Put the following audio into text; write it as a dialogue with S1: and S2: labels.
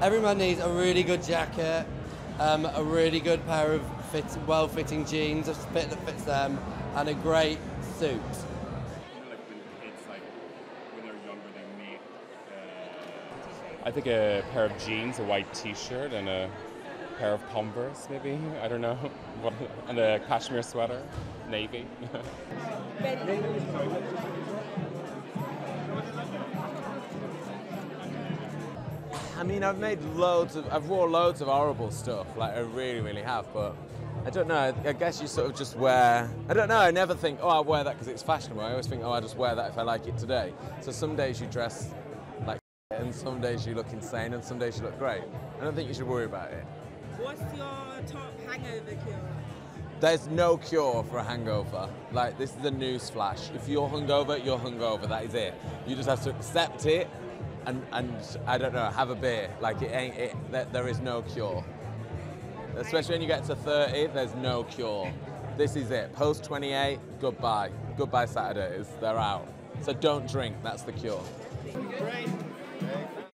S1: Every man needs a really good jacket, um, a really good pair of fit, well-fitting jeans, a fit that fits them, and a great suit.
S2: You know, like when kids, like when they're younger, they meet. Uh, I think a pair of jeans, a white T-shirt, and a pair of Converse, maybe. I don't know, and a cashmere sweater, navy.
S3: I mean, I've made loads of, I've worn loads of horrible stuff, like I really, really have, but I don't know, I guess you sort of just wear, I don't know, I never think, oh, I'll wear that because it's fashionable. I always think, oh, I'll just wear that if I like it today. So some days you dress like and some days you look insane and some days you look great. I don't think you should worry about it.
S4: What's your top hangover cure?
S3: There's no cure for a hangover. Like, this is a news flash. If you're hungover, you're hungover. That is it. You just have to accept it and, and I don't know, have a beer. Like, it ain't it. There, there is no cure. Especially when you get to 30, there's no cure. This is it. Post 28, goodbye. Goodbye Saturdays. They're out. So don't drink. That's the cure.
S4: Great.